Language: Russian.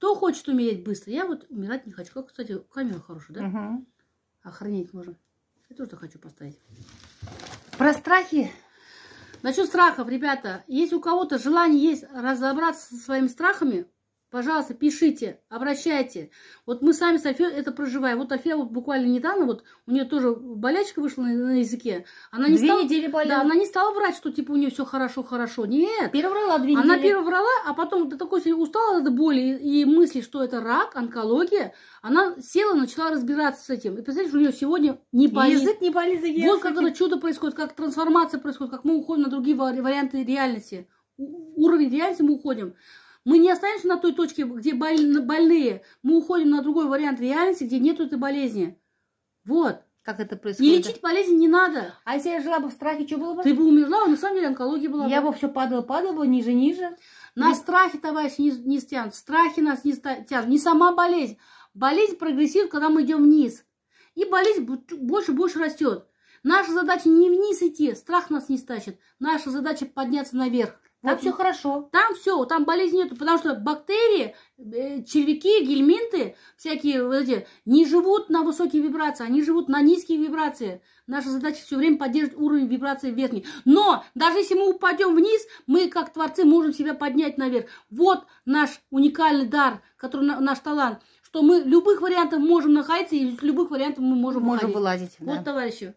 Кто хочет умереть быстро? Я вот умирать не хочу. Как, кстати, камера хорошая, да? Мгм. Охранять можем. Я тоже хочу поставить. Про страхи. Насчет страхов, ребята, если у кого-то желание есть разобраться со своими страхами, пожалуйста, пишите, обращайте. Вот мы сами с Альфеей это проживаем. Вот Альфея вот буквально недавно, вот у нее тоже болячка вышла на, на языке. Она не Две стала, недели болела. да, она не стала врать, что типа у нее все хорошо, хорошо. Нет. Переврала две Она недели. первая врала, а потом до такой устала от боли и, и мысли, что это рак, онкология. Она села, начала разбираться с этим. И представляете, у нее сегодня не болит. Язык не болит, язык. Вот как это чудо происходит, как трансформация происходит, как мы уходим на другие вари- варианты реальности. Уровень реальности мы уходим. Мы не останемся на той точке, где боль- больные. Мы уходим на другой вариант реальности, где нету этой болезни. Вот. Как это И происходит? лечить болезнь не надо. А если я жила бы в страхе, что было бы? Ты бы умерла, а на самом деле онкология была Я бы. бы все падала, падала бы ниже, ниже. На страхе, товарищи, не, не стянут. Страхи нас не тянут. Не сама болезнь. Болезнь прогрессирует, когда мы идем вниз. И болезнь больше и больше растет. Наша задача не вниз идти, страх нас не стачит. Наша задача подняться наверх. Там Вот все хорошо. Там все, там болезни нету, потому что бактерии, э, червяки, гельминты, всякие вот эти, не живут на высокие вибрации, они живут на низкие вибрации. Наша задача все время поддерживать уровень вибрации верхний. Но даже если мы упадем вниз, мы как творцы можем себя поднять наверх. Вот наш уникальный дар, который на- наш талант, что мы любых вариантов можем находиться и из любых вариантов мы можем Можем вылазить. Вот, да. товарищи,